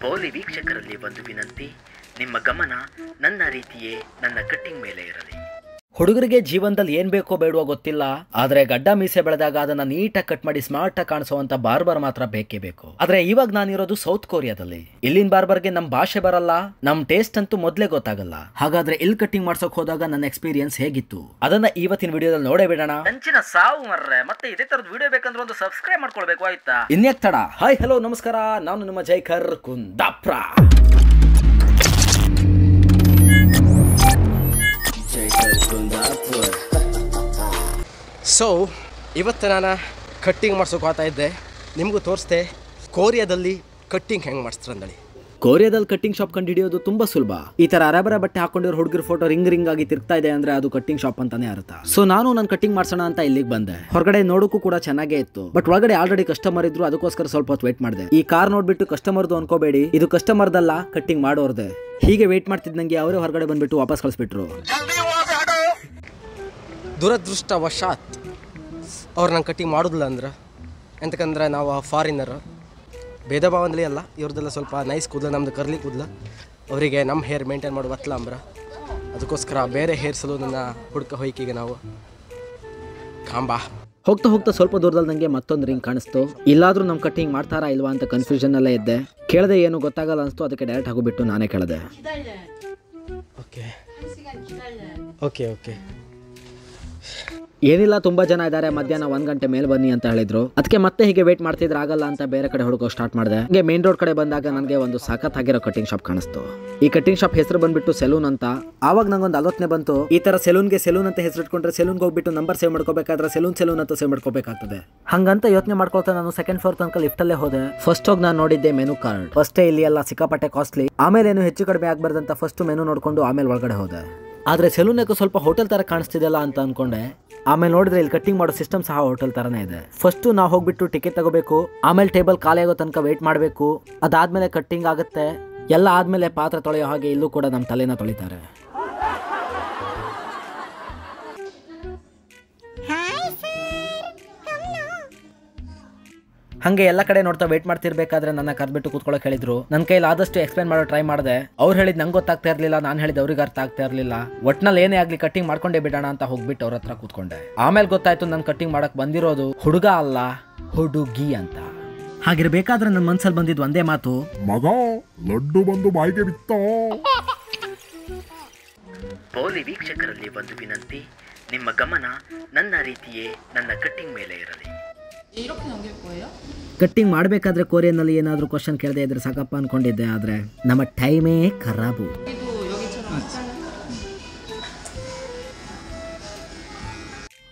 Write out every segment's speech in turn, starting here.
Pauli ವೀಕ್ಷಕರಲ್ಲಿ ಒಂದು ವಿನಂತಿ. ನಿಮ್ಮ ಗಮನ ನನ್ನ ರೀತಿಯೇ ನನ್ನ ಕಟ್ಟಿಂಗ್ ಮೇಲೆ ಇರಲಿ. ಹುಡುಗರಿಗೆ ಜೀವನದಲ್ಲಿ ಏನ್ ಬೇಕೋ ಬೇಡವೋ ಗೊತ್ತಿಲ್ಲ ಆದ್ರೆ ಗಡ್ಡ ಮೀಸೆ ಬೆಳೆದಾಗ ಅದನ್ನ ನೀಟಾಗಿ ಕಟ್ ಮಾಡಿ ಸ್ಮಾರ್ಟ್ ಆಗಿ ಕಾಣಿಸುವಂತ ಬಾರ್ಬರ್ ಮಾತ್ರ ಬೇಕೇ ಬೇಕು. ಆದ್ರೆ ಇವಾಗ ನಾನಿರೋದು ಸೌತ್ ಕೊರಿಯಾದಲ್ಲಿ ಇಲ್ಲಿನ ಬಾರ್ಬರ್ಗೆ ನಮ್ ಭಾಷೆ ಬರಲ್ಲ ನಮ್ ಟೇಸ್ಟ್ ಅಂತೂ ಮೊದ್ಲೇ ಗೊತ್ತಾಗಲ್ಲ. ಹಾಗಾದ್ರೆ ಇಲ್ಲಿ ಕಟ್ಟಿಂಗ್ ಮಾಡ್ಸೋಕ್ ಹೋದಾಗ ನನ್ನ ಎಕ್ಸ್ಪೀರಿಯನ್ಸ್ ಹೇಗಿತ್ತು? ಅದನ್ನ ಇವತ್ತಿನ ವಿಡಿಯೋದಲ್ಲಿ ನೋಡೇ ಬಿಡೋಣ. ಅಂಚಿನ ಸಾವು ಮರ್ರೆ ಮತ್ತೆ ಇದೇ ತರದ ವಿಡಿಯೋ ಬೇಕಂದ್ರೆ ಒಂದು ಸಬ್ಸ್ಕ್ರೈಬ್ ಮಾಡ್ಕೊಳ್ಬೇಕು ಆಯ್ತಾ? ಇನ್ಯಾಕ್ ತಡ? ಹಾಯ್ ಹಲೋ ನಮಸ್ಕಾರ. ನಾನು ನಿಮ್ಮ ಜೈಕರ್ ಕುಂದಾಪ್ರ. ಸೊ ಇವತ್ತು ನಾನು ಕಟ್ಟಿಂಗ್ ಮಾಡ್ಸೋಕೆ ಹೋಗ್ತಾ ಇದ್ದೆ. ನಿಮಗೂ ತೋರಿಸ್ದೆ ಕೋರಿಯಾದಲ್ಲಿ ಕಟ್ಟಿಂಗ್ ಹೆಂಗೆ ಮಾಡಿಸ್ತಾರೆ ಕೋರಿಯಾದಲ್ಲಿ ಕೊರಿಯಾದಲ್ಲಿ ಕಟ್ಟಿಂಗ್ ಶಾಪ್ ಕಂಡು ಹಿಡಿಯೋದು ತುಂಬಾ ಸುಲಭ. ಈ ಥರ ಅರಬರ ಬಟ್ಟೆ ಹಾಕೊಂಡಿರೋ ಹುಡುಗರ ಫೋಟೋ ರಿಂಗ್ ರಿಂಗ್ ಆಗಿ ತಿರ್ಗ್ತಾ ಇದೆ ಅಂದ್ರೆ ಅದು ಕಟ್ಟಿಂಗ್ ಶಾಪ್ ಅಂತಾನೆ ಅರ್ಥ. ಸೊ ನಾನು ನನ್ನ ಕಟ್ಟಿಂಗ್ ಮಾಡ್ಸೋಣ ಅಂತ ಇಲ್ಲಿಗೆ ಬಂದೆ. ಹೊರಗಡೆ ನೋಡೋಕ್ಕೂ ಕೂಡ ಚೆನ್ನಾಗೇ ಇತ್ತು. ಬಟ್ ಒಳಗಡೆ ಆಲ್ರೆಡಿ ಕಸ್ಟಮರ್ ಇದ್ರು ಅದಕ್ಕೋಸ್ಕರ ಸ್ವಲ್ಪ ಹೊತ್ತು ವೇಟ್ ಮಾಡಿದೆ. ಈ ಕಾರ್ ನೋಡ್ಬಿಟ್ಟು ಕಸ್ಟಮರ್ದು ಅನ್ಕೋಬೇಡಿ ಇದು ಕಸ್ಟಮರ್ದಲ್ಲ ಕಟ್ಟಿಂಗ್ ಮಾಡೋರ್ದೆ. ಹೀಗೆ ವೇಟ್ ಮಾಡ್ತಿದ್ದಂಗೆ ಅವರೇ ಹೊರಗಡೆ ಬಂದ್ಬಿಟ್ಟು ವಾಪಸ್ ಕಳಿಸ್ಬಿಟ್ರು. ದುರದೃಷ್ಟವಶಾತ್ ಅವ್ರು ನಂಗೆ ಕಟ್ಟಿಂಗ್ ಮಾಡೋದಿಲ್ಲ ಅಂದ್ರೆ? ಎಂತಕಂದ್ರೆ ನಾವು ಫಾರಿನರು ಭೇದ ಭಾವದಲ್ಲಿ ಅಲ್ಲ ಇವ್ರದ್ದೆಲ್ಲ ಸ್ವಲ್ಪ ನೈಸ್ ಕೂದಲು ನಮ್ದು ಕರ್ಲಿ ಕೂದಲು. ಅವರಿಗೆ ನಮ್ಮ ಹೇರ್ ಮೇಂಟೈನ್ ಮಾಡೋ ಬತ್ತಲ್ಲ ಅಂಬ್ರ. ಅದಕ್ಕೋಸ್ಕರ ಬೇರೆ ಹೇರ್ ಸಲೂನನ್ನು ಹುಡ್ಕ ಹೊಯ್ಕಿಗೆ ನಾವು. ಕಾಂಬಾ. ಹೋಗ್ತಾ ಹೋಗ್ತಾ ಸ್ವಲ್ಪ ದೂರದಲ್ಲಿ ನಂಗೆ ಮತ್ತೊಂದು ರಿಂಗ್ ಕಾಣಿಸ್ತು. ಇಲ್ಲಾದರೂ ನಮ್ಮ ಕಟ್ಟಿಂಗ್ ಮಾಡ್ತಾರಾ ಇಲ್ವಾ ಅಂತ ಕನ್ಫ್ಯೂಷನ್ ಅಲ್ಲೇ ಇದ್ದೆ. ಕೇಳದೆ ಏನು ಗೊತ್ತಾಗಲ್ಲ ಅನಿಸ್ತು ಅದಕ್ಕೆ ಡೈರೆಕ್ಟ್ ಹೋಗಿಬಿಟ್ಟು ನಾನೇ ಕೇಳಿದೆ. ಓಕೆ ಓಕೆ ಓಕೆ ಏನಿಲ್ಲ, ತುಂಬಾ ಜನ ಇದ್ದಾರೆ ಮಧ್ಯಾಹ್ನ ಒಂದ್ ಗಂಟೆ ಮೇಲೆ ಬನ್ನಿ ಅಂತ ಹೇಳಿದ್ರು. ಅದಕ್ಕೆ ಮತ್ತೆ ಹೀಗೆ ವೇಟ್ ಮಾಡ್ತಿದ್ರೆ ಆಗಲ್ಲ ಅಂತ ಬೇರೆ ಕಡೆ ಹುಡುಕೋ ಸ್ಟಾರ್ಟ್ ಮಾಡಿದೆ. ಹಂಗೆ ಮೇನ್ ರೋಡ್ ಕಡೆ ಬಂದಾಗ ನನಗೆ ಒಂದು ಸಖತ್ ಆಗಿರೋ ಕಟಿಂಗ್ ಶಾಪ್ ಕಾಣಿಸ್ತು. ಈ ಕಟಿಂಗ್ ಶಾಪ್ ಹೆಸರು ಬಂದ್ಬಿಟ್ಟು ಸೆಲೂನ್ ಅಂತ. ಆವಾಗ ನಂಗೊಂದು ಆಲೋಚನೆ ಬಂತು, ಈ ತರ ಸೆಲೂನ್ಗೆ ಸೆಲೂನ್ ಅಂತ ಹೆಸರು ಇಟ್ಕೊಂಡ್ರೆ ಸೆಲೂನ್ಗೆ ಹೋಗ್ಬಿಟ್ಟು ನಂಬರ್ ಸೇವ್ ಮಾಡ್ಕೋಬೇಕಾದ್ರೆ ಸೆಲೂನ್ ಸೆಲೂನ್ ಅಂತ ಸೇವ್ ಮಾಡ್ಕೋಬೇಕಾಗ್ತದೆ. ಹಂಗಂತ ಯೋಚನೆ ಮಾಡ್ಕೊಳ್ತಾ ನಾನು ಸೆಕೆಂಡ್ ಫ್ಲೋರ್ ತನಕ ಲಿಫ್ಟ್ ಅಲ್ಲೇ ಹೋದೆ. ಫಸ್ಟ್ ಹೋಗಿ ನಾನು ನೋಡಿದ್ದೆ ಮೆನು ಕಾರ್ಡ್ ಫಸ್ಟೇ ಇಲ್ಲಿ ಎಲ್ಲ ಸಿಕ್ಕಾಪಟ್ಟೆ ಕಾಸ್ಟ್ಲಿ ಆಮೇಲೆ ಏನು ಹೆಚ್ಚು ಕಡಿಮೆ ಆಗ್ಬಾರ್ದಂತ ಫಸ್ಟ್ ಮೆನು ನೋಡ್ಕೊಂಡು ಆಮೇಲೆ ಒಳಗಡೆ ಹೋದೆ. ಆದ್ರೆ ಸೆಲೂನ್ ಯಾಕೋ ಸ್ವಲ್ಪ ಹೋಟೆಲ್ ತರ ಕಾಣಿಸ್ತಿದೆಯಲ್ಲ ಅಂತ ಅಂದ್ಕೊಂಡೆ ಆಮೇಲೆ ನೋಡಿದ್ರೆ ಇಲ್ಲಿ ಕಟ್ಟಿಂಗ್ ಮಾಡೋ ಸಿಸ್ಟಮ್ ಸಹ ಹೋಟೆಲ್ ತರನೇ ಇದೆ. ಫಸ್ಟ್ ನಾವು ಹೋಗ್ಬಿಟ್ಟು ಟಿಕೆಟ್ ತಗೋಬೇಕು, ಆಮೇಲೆ ಟೇಬಲ್ ಖಾಲಿ ಆಗೋ ತನಕ ವೇಟ್ ಮಾಡಬೇಕು, ಅದಾದ್ಮೇಲೆ ಕಟ್ಟಿಂಗ್ ಆಗುತ್ತೆ, ಎಲ್ಲ ಆದ್ಮೇಲೆ ಪಾತ್ರೆ ತೊಳೆಯೋ ಹಾಗೆ ಇಲ್ಲೂ ಕೂಡ ನಮ್ಮ ತಲೆನ ತೊಳಿತಾರೆ. ಹಂಗೆ ಎಲ್ಲ ಕಡೆ ನೋಡ್ತಾ ವೇಟ್ ಮಾಡ್ತಿರ್ಬೇಕಾದ್ರೆ ನನ್ನ ಕರ್ಬಿಟ್ಟು ಕೂತ್ಕೊಳ್ಳೋಕೆ ಹೇಳಿದ್ರು. ನನ್ನ ಕೈಲಿ ಆದಷ್ಟು ಎಕ್ಸ್ಪ್ಲೈನ್ ಮಾಡೋ ಟ್ರೈ ಮಾಡಿದೆ. ಅವ್ರು ಹೇಳಿದ್ ನಂಗೆ ಗೊತ್ತಾಗ್ತಾ ಇರಲಿಲ್ಲ ನಾನು ಹೇಳಿದ ಅವ್ರಿಗೆ ಅರ್ಥ ಆಗ್ತಾ ಇರಲಿಲ್ಲ. ಒಟ್ನಲ್ಲಿ ಏನೇ ಆಗ್ಲಿ ಕಟ್ಟಿಂಗ್ ಮಾಡ್ಕೊಂಡೇ ಬಿಡೋಣ ಅಂತ ಹೋಗ್ಬಿಟ್ಟು ಅವ್ರ ಹತ್ರ ಕೂತ್ಕೊಂಡೆ. ಆಮೇಲೆ ಗೊತ್ತಾಯ್ತು ನನ್ನ ಕಟ್ಟಿಂಗ್ ಮಾಡಕ್ ಬಂದಿರೋದು ಹುಡುಗ ಅಲ್ಲ ಹುಡುಗಿ ಅಂತ. ಹಾಗಿರ್ಬೇಕಾದ್ರೆ ನನ್ನ ಮನ್ಸಲ್ಲಿ ಬಂದಿದ್ದು ಒಂದೇ ಮಾತು ಮಗ ಲಡ್ಡು ಬಂದು ಬಾಯಿಗೆ ಬಿತ್ತ. ಪೌಲಿ ವೀಕ್ಷಕರಲ್ಲಿ ಒಂದು ವಿನಂತಿ ನಿಮ್ಮ ಗಮನ ನನ್ನ ರೀತಿಯೇ ನನ್ನ ಕಟ್ಟಿಂಗ್ ಮೇಲೆ ಇರಲಿ. 이렇게 넘길 거예요? ಕಟ್ಟಿಂಗ್ ಮಾಡಬೇಕಾದ್ರೆ ಕೊರಿಯನ್ನಲ್ಲಿ ಏನಾದರೂ ಕ್ವಶನ್ ಕೇಳದೆ ಇದ್ರೆ ಸಾಕಪ್ಪ ಅನ್ಕೊಂಡಿದ್ದೆ ಆದರೆ ನಮ್ಮ ಟೈಮೇ ಖರಾಬು 여기도 여기처럼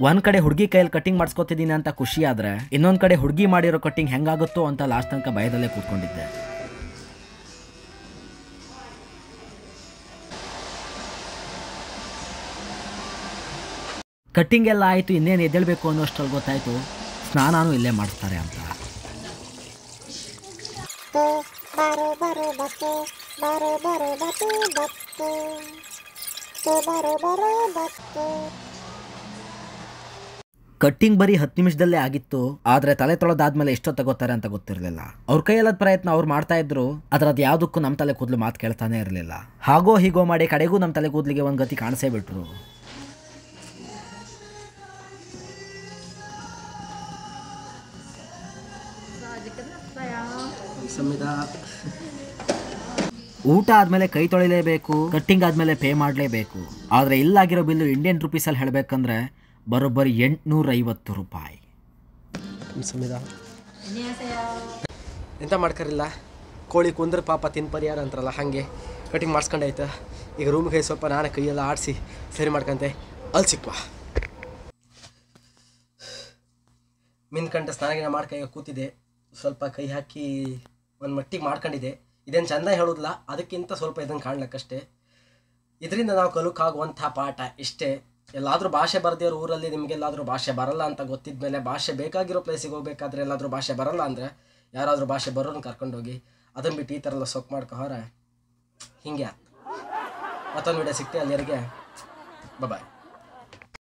ಒಂದ್ ಕಡೆ ಹುಡುಗಿ ಕೈಯಲ್ಲಿ ಕಟ್ಟಿಂಗ್ ಮಾಡಿಸ್ಕೊತಿದ್ದೀನಿ ಅಂತ ಖುಷಿ ಆದ್ರೆ ಇನ್ನೊಂದ್ ಕಡೆ ಹುಡುಗಿ ಮಾಡಿರೋ ಕಟ್ಟಿಂಗ್ ಹೆಂಗಾಗುತ್ತೋ ಅಂತ ಲಾಸ್ಟ್ ತನಕ ಭಯದಲ್ಲೇ ಕೂತ್ಕೊಂಡಿದ್ದೆ ಕಟ್ಟಿಂಗ್ ಎಲ್ಲ ಆಯ್ತು ಇನ್ನೇನು ಎದ್ದೇಳ್ಬೇಕು ಅನ್ನೋಷ್ಟರಲ್ಲಿ ಗೊತ್ತಾಯ್ತು ಸ್ನಾನಾನು ಇಲ್ಲೇ ಮಾಡ್ತಾರೆ ಅಂತ. ಕಟ್ಟಿಂಗ್ ಬರೀ ಹತ್ತು ನಿಮಿಷದಲ್ಲೇ ಆಗಿತ್ತು ಆದ್ರೆ ತಲೆ ತೊಳೆದಾದ್ಮೇಲೆ ಎಷ್ಟೋ ತಗೋತಾರೆ ಅಂತ ಗೊತ್ತಿರಲಿಲ್ಲ. ಅವ್ರ ಕೈಯಲ್ಲದ ಪ್ರಯತ್ನ ಅವ್ರು ಮಾಡ್ತಾ ಇದ್ರು ಅದ್ರದ್ದು ಅದು ಯಾವುದಕ್ಕೂ ನಮ್ಮ ತಲೆ ಕೂದಲು ಮಾತು ಕೇಳ್ತಾನೆ ಇರಲಿಲ್ಲ. ಹಾಗೋ ಹೀಗೋ ಮಾಡಿ ಕಡೆಗೂ ನಮ್ಮ ತಲೆ ಕೂದಲಿಗೆ ಒಂದು ಗತಿ ಕಾಣಿಸೇ ಬಿಟ್ರು. ಊಟ ಆದ್ಮೇಲೆ ಕೈ ತೊಳಿಲೇಬೇಕು ಕಟ್ಟಿಂಗ್ ಆದ್ಮೇಲೆ ಪೇ ಮಾಡಲೇಬೇಕು. ಆದ್ರೆ ಇಲ್ಲಾಗಿರೋ ಬಿಲ್ಲು ಇಂಡಿಯನ್ ರುಪೀಸಲ್ಲಿ ಹೇಳಬೇಕಂದ್ರೆ ಬರೋಬ್ಬರಿ ಎಂಟುನೂರ ಐವತ್ತು ರೂಪಾಯಿ ಎಂತ ಮಾಡ್ಕರಿಲ್ಲ? ಕೋಳಿ ಕುಂದ್ರ ಪಾಪ ತಿನ್ ಪರಿಹಾರ ಅಂತಾರಲ್ಲ ಹಾಗೆ ಕಟಿಂಗ್ ಮಾಡಿಸ್ಕೊಂಡಾಯ್ತು ಈಗ ರೂಮ್ಗೆ ಸ್ವಲ್ಪ ನಾನು ಕೈಯೆಲ್ಲ ಆಡಿಸಿ ಸರಿ ಮಾಡ್ಕೊಂತೆ. ಅಲ್ಲಿ ಸಿಕ್ವಾ ಮಿನ್ಕಂಡ ಸ್ನಾನ ಮಾಡ್ಕೊ ಈಗ ಕೂತಿದೆ ಸ್ವಲ್ಪ ಕೈ ಹಾಕಿ ಒಂದು ಮಟ್ಟಿಗೆ ಮಾಡ್ಕೊಂಡಿದೆ. ಇದೇನು ಚಂದ ಹೇಳೋದಿಲ್ಲ, ಅದಕ್ಕಿಂತ ಸ್ವಲ್ಪ ಇದನ್ನು ಕಾಣ್ಲಕ್ಕಷ್ಟೇ. ಇದರಿಂದ ನಾವು ಕಲುಕಾಗುವಂಥ ಪಾಠ ಇಷ್ಟೇ. ಎಲ್ಲಾದರೂ ಭಾಷೆ ಬರ್ದಿರೋ ಊರಲ್ಲಿ ನಿಮಗೆಲ್ಲಾದರೂ ಭಾಷೆ ಬರಲ್ಲ ಅಂತ ಗೊತ್ತಿದ್ಮೇಲೆ ಭಾಷೆ ಬೇಕಾಗಿರೋ ಪ್ಲೇಸಿಗೆ ಹೋಗ್ಬೇಕಾದ್ರೆ ಎಲ್ಲಾದರೂ ಭಾಷೆ ಬರಲ್ಲ ಅಂದರೆ ಯಾರಾದರೂ ಭಾಷೆ ಬರೋರನ್ನ ಕರ್ಕೊಂಡೋಗಿ ಅದನ್ನು ಬಿಟ್ಟು ಈ ಥರ ಎಲ್ಲ ಸೊಕ್ ಮಾಡ್ಕೋರೆ ಹಿಂಗೆ. ಮತ್ತೊಂದು ವಿಡಿಯೋ ಸಿಗ್ತೀವಿ ಅಲ್ಲಿವರೆಗೆ. ಬಾಯ್